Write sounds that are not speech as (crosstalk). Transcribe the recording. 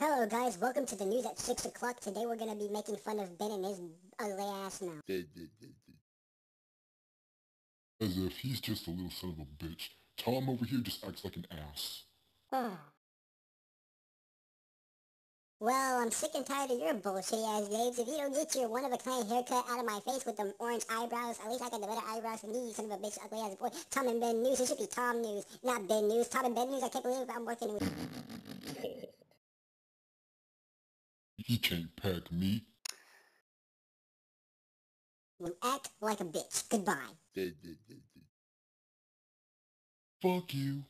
Hello guys, welcome to the news at 6 o'clock. Today we're gonna be making fun of Ben and his ugly ass now. As if he's just a little son of a bitch. Tom over here just acts like an ass. Well, I'm sick and tired of your bullshit ass Daves. If you don't get your one-of-a-kind haircut out of my face with them orange eyebrows, at least I got the better eyebrows than you, you son of a bitch, ugly ass boy. Tom and Ben News, it should be Tom News, not Ben News. Tom and Ben News, I can't believe I'm working with... (laughs) He can't pack me. You act like a bitch. Goodbye. Fuck you.